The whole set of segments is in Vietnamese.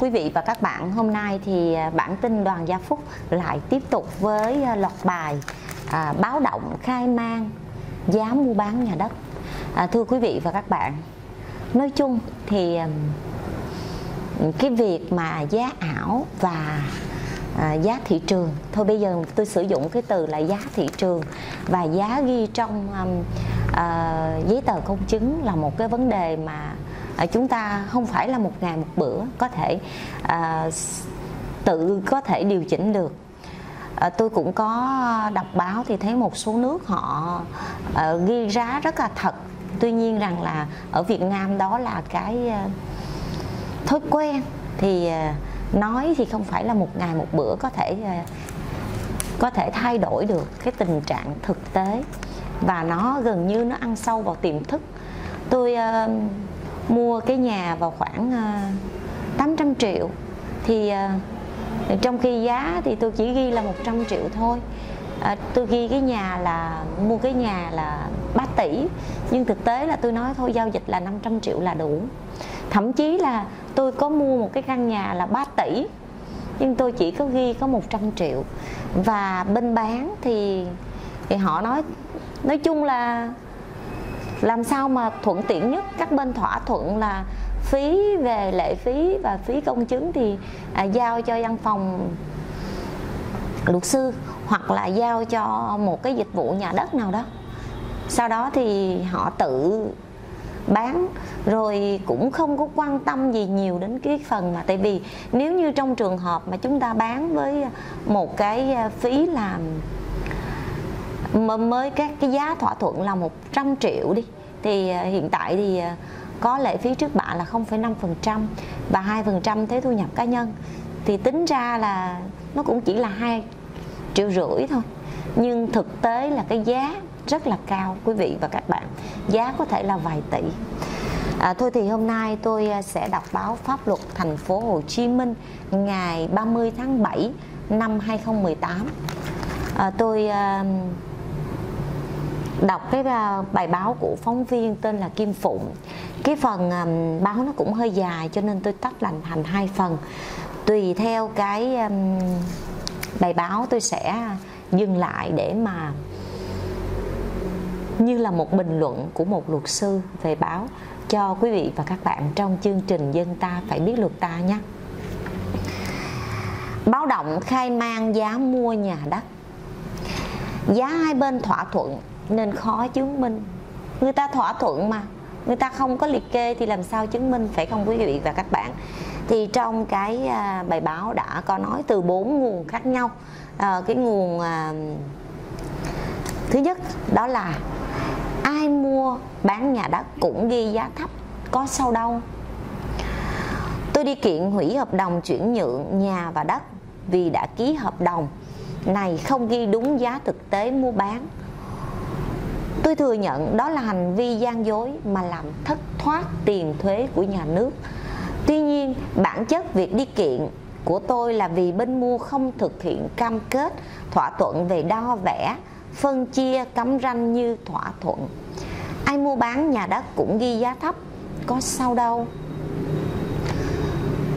Quý vị và các bạn, hôm nay thì à, bản tin đoàn Gia Phúc lại tiếp tục với à, loạt bài à, báo động khai mang giá mua bán nhà đất. À, thưa quý vị và các bạn, nói chung thì cái việc mà giá ảo và à, giá thị trường thôi bây giờ tôi sử dụng cái từ là giá thị trường và giá ghi trong um, à, giấy tờ công chứng là một cái vấn đề mà chúng ta không phải là một ngày một bữa có thể à, tự có thể điều chỉnh được. À, tôi cũng có đọc báo thì thấy một số nước họ à, ghi giá rất là thật. Tuy nhiên rằng là ở Việt Nam đó là cái à, thói quen. Thì à, nói thì không phải là một ngày một bữa có thể à, có thể thay đổi được cái tình trạng thực tế. Và nó gần như nó ăn sâu vào tiềm thức. Tôi uh, mua cái nhà vào khoảng ờ, uh, 800 triệu. Thì uh, trong khi giá thì tôi chỉ ghi là 100 triệu thôi. À, tôi ghi cái nhà là mua cái nhà là 3 tỷ nhưng thực tế là tôi nói thôi giao dịch là 500 triệu là đủ. Thậm chí là tôi có mua một cái căn nhà là 3 tỷ nhưng tôi chỉ có ghi có 100 triệu. Và bên bán thì thì họ nói nói chung là làm sao mà thuận tiện nhất? Các bên thỏa thuận là phí về lệ phí và phí công chứng thì à, giao cho văn phòng luật sư hoặc là giao cho một cái dịch vụ nhà đất nào đó. Sau đó thì họ tự bán rồi cũng không có quan tâm gì nhiều đến cái phần mà tại vì nếu như trong trường hợp mà chúng ta bán với một cái à, phí làm mà mới các cái giá thỏa thuận là 100 triệu đi. Thì à, hiện tại thì à, có lệ phí trước bạ là 0,5% và 2% thuế thu nhập cá nhân. Thì tính ra là nó cũng chỉ là hai triệu rưỡi thôi. Nhưng thực tế là cái giá rất là cao quý vị và các bạn. Giá có thể là vài tỷ. À, thôi thì hôm nay tôi à, sẽ đọc báo pháp luật thành phố Hồ Chí Minh ngày 30 tháng 7 năm 2018 à, tôi à, đọc cái à, bài báo của phóng viên tên là Kim Phụng. Cái phần um, báo nó cũng hơi dài cho nên tôi tách lành thành hai phần. Tùy theo cái um, bài báo tôi sẽ dừng lại để mà như là một bình luận của một luật sư về báo cho quý vị và các bạn trong chương trình dân ta phải biết luật ta nhé. Báo động khai mang giá mua nhà đất. Giá hai bên thỏa thuận nên khó chứng minh. Người ta thỏa thuận mà. Người ta không có liệt kê thì làm sao chứng minh phải không quý vị và các bạn? Thì trong cái à, bài báo đã có nói từ bốn nguồn khác nhau. À, cái nguồn à, thứ nhất đó là ai mua bán nhà đất cũng ghi giá thấp có sao đâu. Tôi đi kiện hủy hợp đồng chuyển nhượng nhà và đất vì đã ký hợp đồng. Này không ghi đúng giá thực tế mua bán tôi thừa nhận đó là hành vi gian dối mà làm thất thoát tiền thuế của nhà nước. Tuy nhiên, bản chất việc đi kiện của tôi là vì bên mua không thực hiện cam kết thỏa thuận về đo vẽ, phân chia, cấm ranh như thỏa thuận. Ai mua bán nhà đất cũng ghi giá thấp, có sao đâu.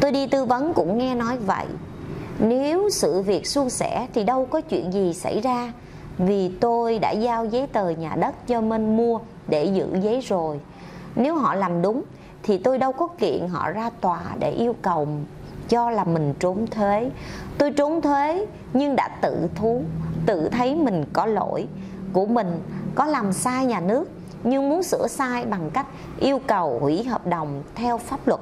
Tôi đi tư vấn cũng nghe nói vậy. Nếu sự việc suôn sẻ thì đâu có chuyện gì xảy ra vì tôi đã giao giấy tờ nhà đất cho Minh mua để giữ giấy rồi. Nếu họ làm đúng, thì tôi đâu có kiện họ ra tòa để yêu cầu cho là mình trốn thuế. Tôi trốn thuế, nhưng đã tự thú, tự thấy mình có lỗi của mình, có làm sai nhà nước, nhưng muốn sửa sai bằng cách yêu cầu hủy hợp đồng theo pháp luật.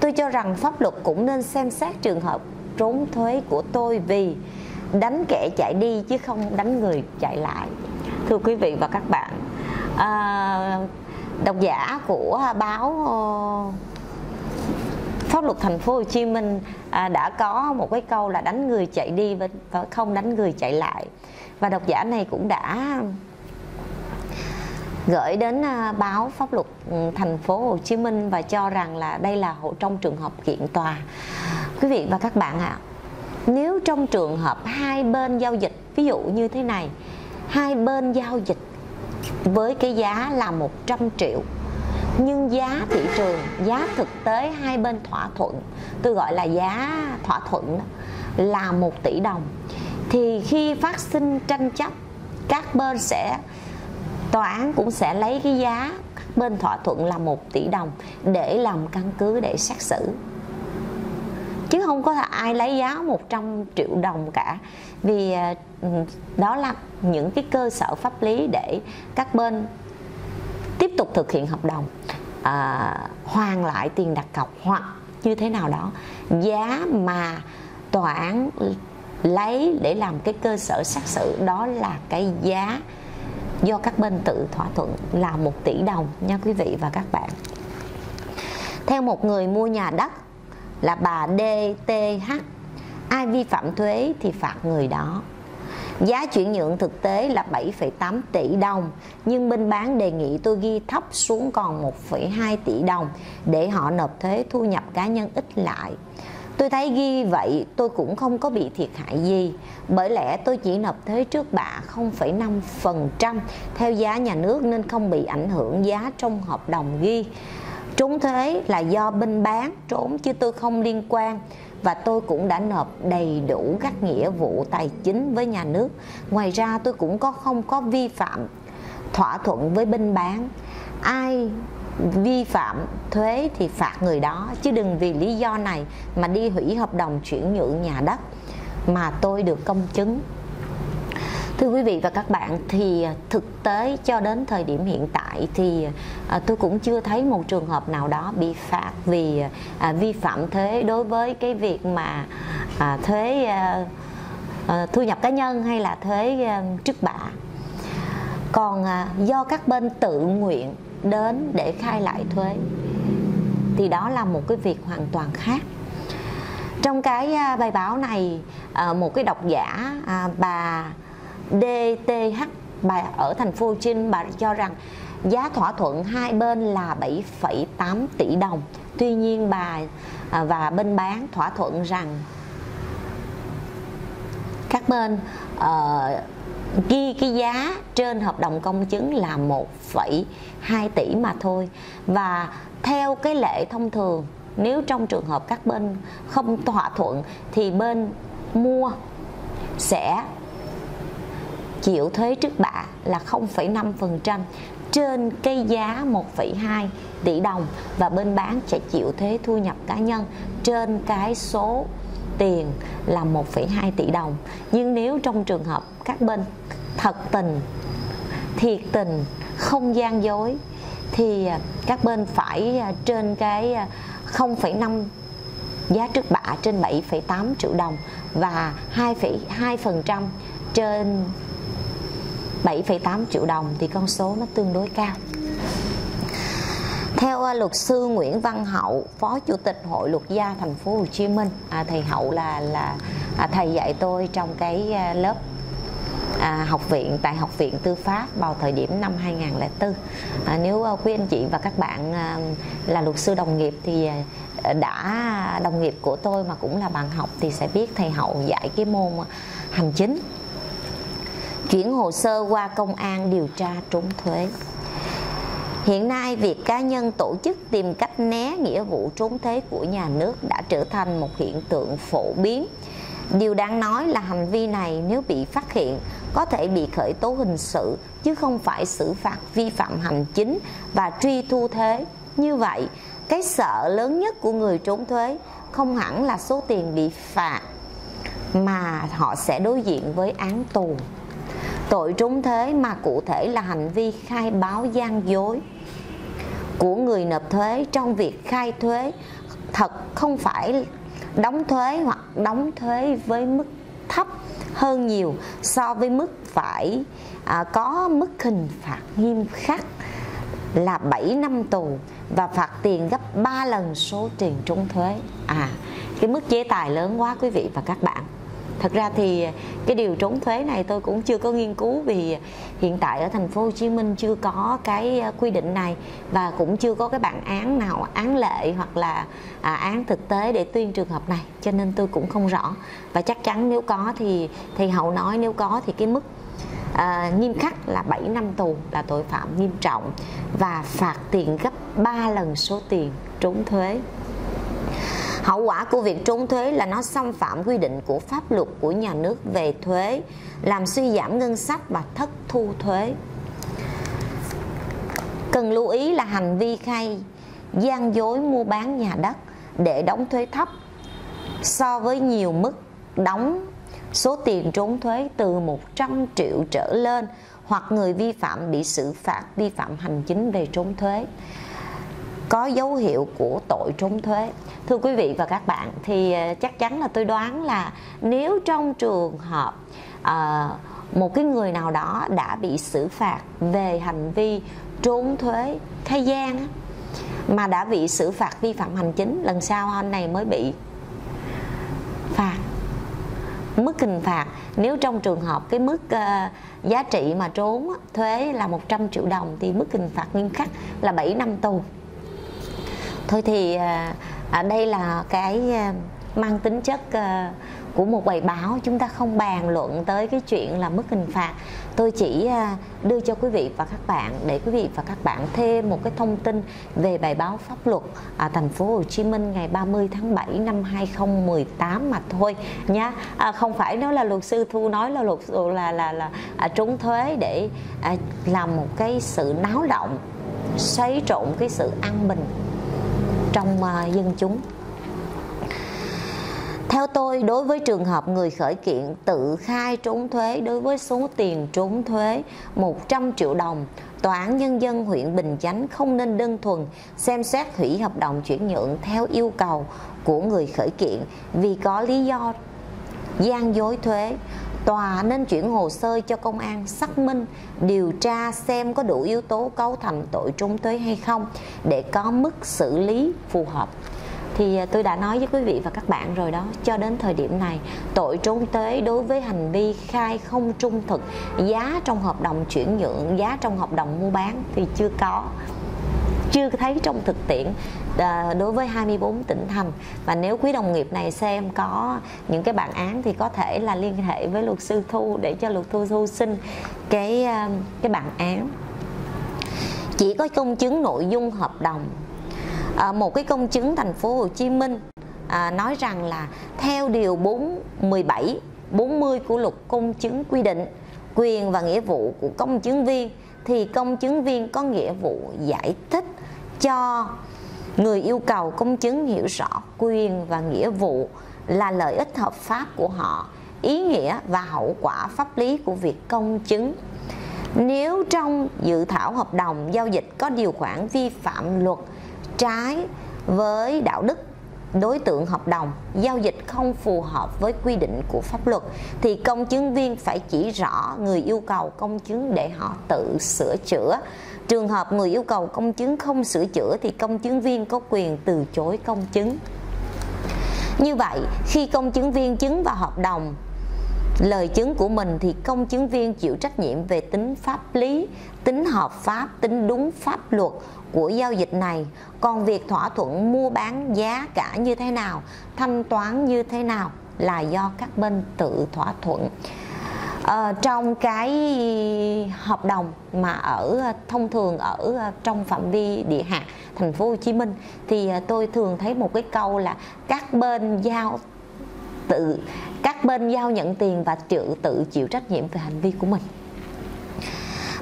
Tôi cho rằng pháp luật cũng nên xem xét trường hợp trốn thuế của tôi vì đánh kẻ chạy đi chứ không đánh người chạy lại. Thưa quý vị và các bạn à, độc giả của báo ờ, pháp luật thành phố Hồ Chí Minh à, đã có một cái câu là đánh người chạy đi và không đánh người chạy lại. Và độc giả này cũng đã gửi đến à, báo pháp luật ừ, thành phố Hồ Chí Minh và cho rằng là đây là hộ trong trường hợp kiện tòa. Quý vị và các bạn ạ à, nếu trong trường hợp hai bên giao dịch, ví dụ như thế này, hai bên giao dịch với cái giá là 100 triệu, nhưng giá thị trường, giá thực tế hai bên thỏa thuận, tôi gọi là giá thỏa thuận là một tỷ đồng, thì khi phát sinh tranh chấp, các bên sẽ, tòa án cũng sẽ lấy cái giá các bên thỏa thuận là một tỷ đồng để làm căn cứ để xét xử chứ không có ai lấy giá 100 triệu đồng cả. Vì ờ, ừ, đó là những cái cơ sở pháp lý để các bên tiếp tục thực hiện hợp đồng à, hoàn lại tiền đặt cọc hoặc như thế nào đó. Giá mà tòa án lấy để làm cái cơ sở xét xử đó là cái giá do các bên tự thỏa thuận là một tỷ đồng nha quý vị và các bạn. Theo một người mua nhà đất là bà DTH ai vi phạm thuế thì phạt người đó. Giá chuyển nhượng thực tế là 7,8 tỷ đồng Nhưng bên bán đề nghị tôi ghi thấp xuống còn 1,2 tỷ đồng Để họ nộp thuế thu nhập cá nhân ít lại. Tôi thấy ghi vậy tôi cũng không có bị thiệt hại gì Bởi lẽ tôi chỉ nộp thuế trước bạ 0,5% Theo giá nhà nước nên không bị ảnh hưởng giá trong hợp đồng ghi. Trốn thuế là do bên bán, trốn chứ tôi không liên quan. Và tôi cũng đã nộp đầy đủ các nghĩa vụ tài chính với nhà nước. Ngoài ra tôi cũng có không có vi phạm thỏa thuận với bên bán. Ai vi phạm thuế thì phạt người đó, chứ đừng vì lý do này mà đi hủy hợp đồng chuyển nhượng nhà đất mà tôi được công chứng thưa quý vị và các bạn thì à, thực tế cho đến thời điểm hiện tại thì à, tôi cũng chưa thấy một trường hợp nào đó bị phạt vì à, vi phạm thuế đối với cái việc mà à, thuế à, à, thu nhập cá nhân hay là thuế à, trước bạ. Còn à, do các bên tự nguyện đến để khai lại thuế thì đó là một cái việc hoàn toàn khác. Trong cái à, bài báo này à, một cái độc giả bà DTH bà ở thành phố Hồ Chí Minh bà cho rằng giá thỏa thuận hai bên là 7,8 tỷ đồng. Tuy nhiên bà à, và bên bán thỏa thuận rằng các bên uh, ghi cái giá trên hợp đồng công chứng là 1,2 tỷ mà thôi. Và theo cái lệ thông thường nếu trong trường hợp các bên không thỏa thuận thì bên mua sẽ chịu thuế trước bạ là 0,5% trên cái giá 1,2 tỷ đồng và bên bán sẽ chịu thuế thu nhập cá nhân trên cái số tiền là 1,2 tỷ đồng. Nhưng nếu trong trường hợp các bên thật tình thiệt tình không gian dối thì à, các bên phải à, trên cái à, 0,5 giá trước bạ trên 7,8 triệu đồng và 2,2% trên 7,8 triệu đồng thì con số nó tương đối cao theo à, luật sư Nguyễn Văn Hậu, Phó Chủ tịch Hội Luật gia Thành phố Hồ Chí Minh, à, thầy Hậu là là à, thầy dạy tôi trong cái à, lớp à, học viện tại học viện tư pháp vào thời điểm năm 2004. À, nếu à, quý anh chị và các bạn à, là luật sư đồng nghiệp thì đã đồng nghiệp của tôi mà cũng là bạn học thì sẽ biết thầy Hậu dạy cái môn hành chính chuyển hồ sơ qua công an điều tra trốn thuế Hiện nay, việc cá nhân tổ chức tìm cách né nghĩa vụ trốn thuế của nhà nước đã trở thành một hiện tượng phổ biến. Điều đáng nói là hành vi này nếu bị phát hiện có thể bị khởi tố hình sự chứ không phải xử phạt vi phạm hành chính và truy thu thuế. Như vậy, cái sợ lớn nhất của người trốn thuế không hẳn là số tiền bị phạt mà họ sẽ đối diện với án tù tội trốn thuế mà cụ thể là hành vi khai báo gian dối của người nộp thuế trong việc khai thuế thật không phải đóng thuế hoặc đóng thuế với mức thấp hơn nhiều so với mức phải à, có mức hình phạt nghiêm khắc là 7 năm tù và phạt tiền gấp 3 lần số tiền trốn thuế. À, cái mức chế tài lớn quá quý vị và các bạn thật ra thì cái điều trốn thuế này tôi cũng chưa có nghiên cứu vì hiện tại ở thành phố Hồ Chí Minh chưa có cái ờ, quy định này và cũng chưa có cái bản án nào án lệ hoặc là à, án thực tế để tuyên trường hợp này cho nên tôi cũng không rõ. Và chắc chắn nếu có thì thì hậu nói nếu có thì cái mức à, nghiêm khắc là 7 năm tù là tội phạm nghiêm trọng và phạt tiền gấp 3 lần số tiền trốn thuế hậu quả của việc trốn thuế là nó xâm phạm quy định của pháp luật của nhà nước về thuế, làm suy giảm ngân sách và thất thu thuế. Cần lưu ý là hành vi khai gian dối mua bán nhà đất để đóng thuế thấp so với nhiều mức đóng số tiền trốn thuế từ 100 triệu trở lên hoặc người vi phạm bị xử phạt vi phạm hành chính về trốn thuế có dấu hiệu của tội trốn thuế. Thưa quý vị và các bạn thì ờ, chắc chắn là tôi đoán là nếu trong trường hợp uh, một cái người nào đó đã bị xử phạt về hành vi trốn thuế khai gian mà đã bị xử phạt vi phạm hành chính lần sau anh này mới bị phạt mức hình phạt. Nếu trong trường hợp cái mức uh, giá trị mà trốn thuế là 100 triệu đồng thì mức hình phạt nghiêm khắc là 7 năm tù thôi thì à, ở đây là cái à, mang tính chất à, của một bài báo. Chúng ta không bàn luận tới cái chuyện là mức hình phạt. Tôi chỉ đưa cho quý vị và các bạn để quý vị và các bạn thêm một cái thông tin về bài báo pháp luật ở thành phố Hồ Chí Minh ngày 30 tháng 7 năm 2018 mà thôi nhá. À, không phải nói là luật sư thu nói là luật là là là à, trốn thuế để à, làm một cái sự náo động xoáy trộn cái sự an bình trong à, dân chúng theo tôi, đối với trường hợp người khởi kiện tự khai trốn thuế đối với số tiền trốn thuế 100 triệu đồng, Tòa án Nhân dân huyện Bình Chánh không nên đơn thuần xem xét hủy hợp đồng chuyển nhượng theo yêu cầu của người khởi kiện vì có lý do gian dối thuế. Tòa nên chuyển hồ sơ cho công an xác minh, điều tra xem có đủ yếu tố cấu thành tội trốn thuế hay không để có mức xử lý phù hợp. Thì à, tôi đã nói với quý vị và các bạn rồi đó cho đến thời điểm này tội trốn thuế đối với hành vi khai không trung thực giá trong hợp đồng chuyển nhượng giá trong hợp đồng mua bán thì chưa có chưa thấy trong thực tiễn à, đối với 24 tỉnh thành. Và nếu quý đồng nghiệp này xem có những cái bản án thì có thể là liên hệ với luật sư thu để cho luật thu thu xin cái à, cái bản án. Chỉ có công chứng nội dung hợp đồng. À, một cái công chứng thành phố Hồ Chí Minh à, nói rằng là theo điều 417 40 của luật công chứng quy định quyền và nghĩa vụ của công chứng viên thì công chứng viên có nghĩa vụ giải thích cho người yêu cầu công chứng hiểu rõ quyền và nghĩa vụ là lợi ích hợp pháp của họ, ý nghĩa và hậu quả pháp lý của việc công chứng. Nếu trong dự thảo hợp đồng giao dịch có điều khoản vi phạm luật trái với đạo đức đối tượng hợp đồng, giao dịch không phù hợp với quy định của pháp luật, thì công chứng viên phải chỉ rõ người yêu cầu công chứng để họ tự sửa chữa trường hợp người yêu cầu công chứng không sửa chữa thì công chứng viên có quyền từ chối công chứng. Như vậy, khi công chứng viên chứng vào hợp đồng, lời chứng của mình thì công chứng viên chịu trách nhiệm về tính pháp lý, tính hợp pháp, tính đúng pháp luật của giao dịch này. Còn việc thỏa thuận mua bán giá cả như thế nào, thanh toán như thế nào là do các bên tự thỏa thuận à, trong cái hợp đồng mà ở ờ, thông thường ở ờ, trong phạm vi địa hạt thành phố Hồ Chí Minh thì tôi thường thấy một cái câu là các bên giao tự các bên giao nhận tiền và tự tự chịu trách nhiệm về hành vi của mình.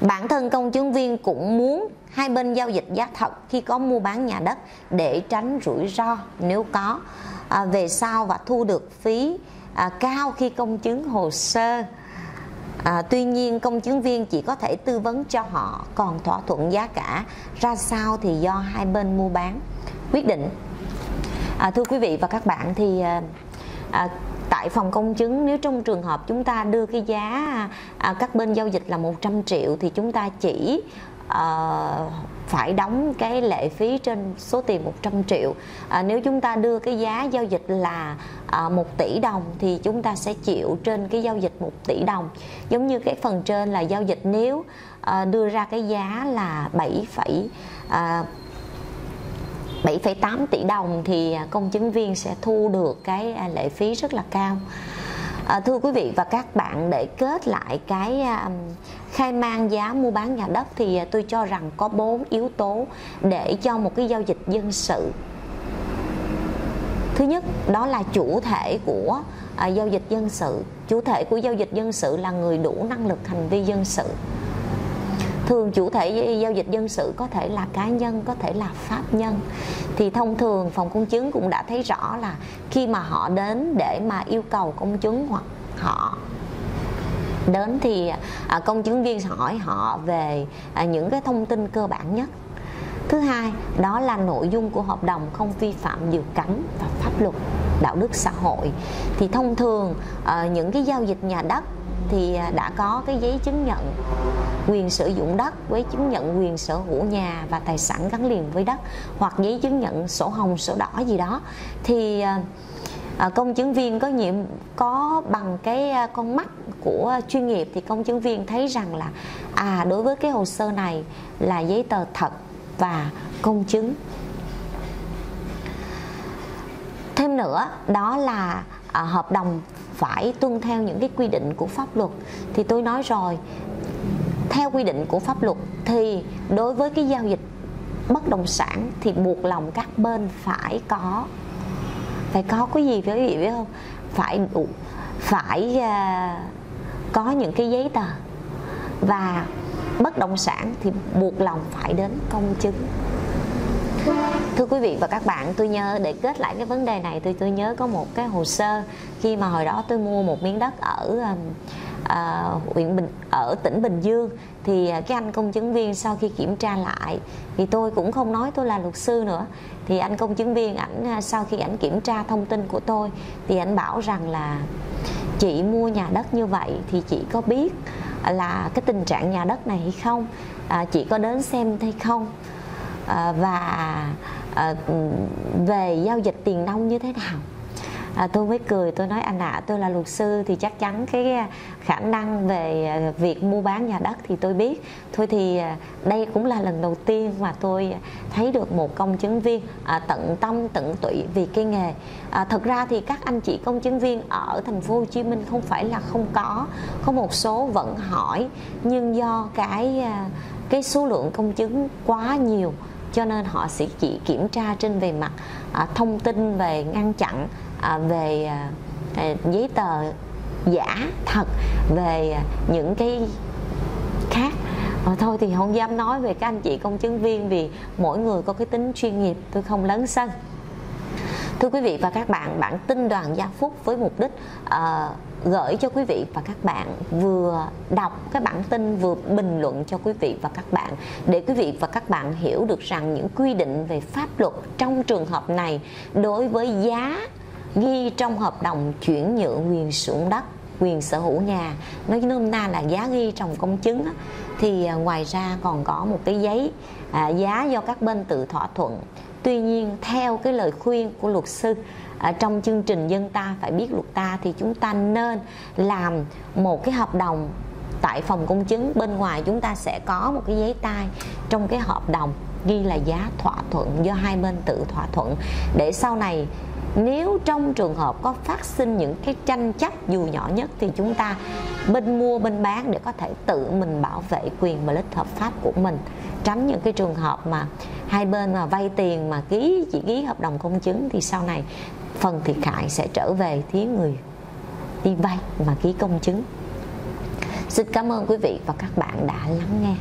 Bản thân công chứng viên cũng muốn hai bên giao dịch giá thật khi có mua bán nhà đất để tránh rủi ro nếu có. À, về sau và thu được phí à, cao khi công chứng hồ sơ à, tuy nhiên công chứng viên chỉ có thể tư vấn cho họ còn thỏa thuận giá cả ra sao thì do hai bên mua bán. Quyết định. À, thưa quý vị và các bạn thì à, à tại phòng công chứng nếu trong trường hợp chúng ta đưa cái giá à, các bên giao dịch là 100 triệu thì chúng ta chỉ uh, phải đóng cái lệ phí trên số tiền 100 triệu. À, nếu chúng ta đưa cái giá giao dịch là ờ, à, 1 tỷ đồng thì chúng ta sẽ chịu trên cái giao dịch 1 tỷ đồng. Giống như cái phần trên là giao dịch nếu à, đưa ra cái giá là 7, à, 7,8 tỷ đồng thì công chứng viên sẽ thu được cái à, lệ phí rất là cao à, thưa quý vị và các bạn để kết lại cái um, khai mang giá mua bán nhà đất thì à, tôi cho rằng có bốn yếu tố để cho một cái giao dịch dân sự. Thứ nhất đó là chủ thể của à, giao dịch dân sự. Chủ thể của giao dịch dân sự là người đủ năng lực hành vi dân sự thường chủ thể giao dịch dân sự có thể là cá nhân, có thể là pháp nhân. Thì thông thường phòng công chứng cũng đã thấy rõ là khi mà họ đến để mà yêu cầu công chứng hoặc họ đến thì à, công chứng viên hỏi họ về à, những cái thông tin cơ bản nhất. Thứ hai, đó là nội dung của hợp đồng không vi phạm điều cấm và pháp luật, đạo đức xã hội. Thì thông thường à, những cái giao dịch nhà đất thì à, đã có cái giấy chứng nhận quyền sử dụng đất với chứng nhận quyền sở hữu nhà và tài sản gắn liền với đất hoặc giấy chứng nhận sổ hồng sổ đỏ gì đó. Thì à, à, công chứng viên có nhiệm có bằng cái con mắt của chuyên nghiệp thì công chứng viên thấy rằng là à đối với cái hồ sơ này là giấy tờ thật và công chứng. Thêm nữa đó là à, hợp đồng phải tuân theo những cái quy định của pháp luật. Thì tôi nói rồi theo quy định của pháp luật thì đối với cái giao dịch bất động sản thì buộc lòng các bên phải có phải có cái gì quý vị biết không? Phải đủ phải uh, có những cái giấy tờ. Và bất động sản thì buộc lòng phải đến công chứng thưa quý vị và các bạn tôi nhớ để kết lại cái vấn đề này tôi tôi nhớ có một cái hồ sơ. Khi mà hồi đó tôi mua một miếng đất ở um, à, huyện bình ở tỉnh bình dương thì à, cái anh công chứng viên sau khi kiểm tra lại thì tôi cũng không nói tôi là luật sư nữa. Thì anh công chứng viên ảnh à, sau khi ảnh kiểm tra thông tin của tôi thì ảnh bảo rằng là chị mua nhà đất như vậy thì chị có biết là cái tình trạng nhà đất này hay không à, chị có đến xem hay không à, và à, về giao dịch tiền nông như thế nào? À, tôi mới cười tôi nói anh ạ à, tôi là luật sư thì chắc chắn cái khả năng về việc mua bán nhà đất thì tôi biết. Thôi thì đây cũng là lần đầu tiên mà tôi thấy được một công chứng viên à, tận tâm tận tụy vì cái nghề. À, thật ra thì các anh chị công chứng viên ở thành phố Hồ Chí Minh không phải là không có. Có một số vẫn hỏi nhưng do cái cái số lượng công chứng quá nhiều cho nên họ sẽ chỉ kiểm tra trên về mặt à, thông tin về ngăn chặn à, về à, à giấy tờ giả thật về à, những cái khác. À, thôi thì không dám nói về các anh chị công chứng viên vì mỗi người có cái tính chuyên nghiệp tôi không lớn sân. Thưa quý vị và các bạn bản tin đoàn gia phúc với mục đích uh, gửi cho quý vị và các bạn, vừa đọc cái bản tin, vừa bình luận cho quý vị và các bạn. Để quý vị và các bạn hiểu được rằng những quy định về pháp luật trong trường hợp này đối với giá ghi trong hợp đồng chuyển nhượng quyền sử dụng đất, quyền sở hữu nhà nói nôm na là giá ghi trong công chứng thì à, ngoài ra còn có một cái giấy à, giá do các bên tự thỏa thuận. Tuy nhiên, theo cái lời khuyên của luật sư ở trong chương trình dân ta phải biết luật ta thì chúng ta nên làm một cái hợp đồng tại phòng công chứng. Bên ngoài chúng ta sẽ có một cái giấy tay trong cái hợp đồng ghi là giá thỏa thuận do hai bên tự thỏa thuận. Để sau này nếu trong trường hợp có phát sinh những cái tranh chấp dù nhỏ nhất thì chúng ta bên mua, bên bán để có thể tự mình bảo vệ quyền và lợi ích hợp pháp của mình. Tránh những cái trường hợp mà hai bên mà vay tiền mà ký, chỉ ký hợp đồng công chứng thì sau này phần thiệt hại sẽ trở về phía người đi vay mà ký công chứng. Xin cảm ơn quý vị và các bạn đã lắng nghe.